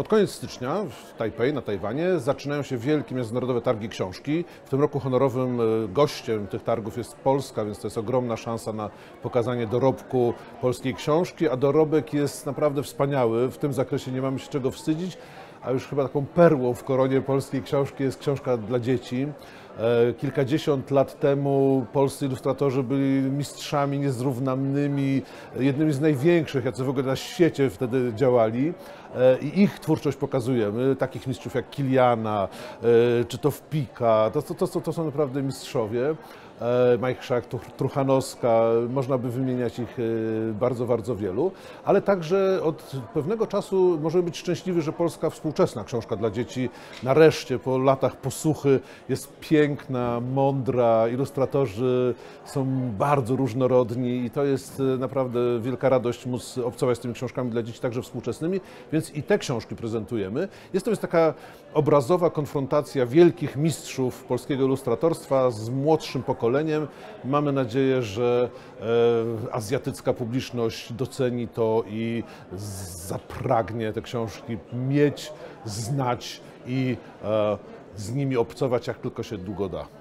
Pod koniec stycznia w Tajpej, na Tajwanie, zaczynają się wielkie międzynarodowe targi książki. W tym roku honorowym e, gościem tych targów jest Polska, więc to jest ogromna szansa na pokazanie dorobku polskiej książki, a dorobek jest naprawdę wspaniały. W tym zakresie nie mamy się czego wstydzić, a już chyba taką perłą w koronie polskiej książki jest książka dla dzieci. E, kilkadziesiąt lat temu polscy ilustratorzy byli mistrzami niezrównanymi, jednymi z największych, jacy w ogóle na świecie wtedy działali. E, I ich twórczość pokazujemy, takich mistrzów jak Kiliana, e, czy to Wpika, to, to, to, to są naprawdę mistrzowie. Majchrzak, Truchanowska, można by wymieniać ich bardzo, bardzo wielu, ale także od pewnego czasu możemy być szczęśliwi, że polska współczesna książka dla dzieci nareszcie po latach posuchy jest piękna, mądra, ilustratorzy są bardzo różnorodni i to jest naprawdę wielka radość móc obcować z tymi książkami dla dzieci, także współczesnymi, więc i te książki prezentujemy. Jest to więc taka obrazowa konfrontacja wielkich mistrzów polskiego ilustratorstwa z młodszym pokoleniem. Mamy nadzieję, że e, azjatycka publiczność doceni to i zapragnie te książki mieć, znać i e, z nimi obcować jak tylko się długo da.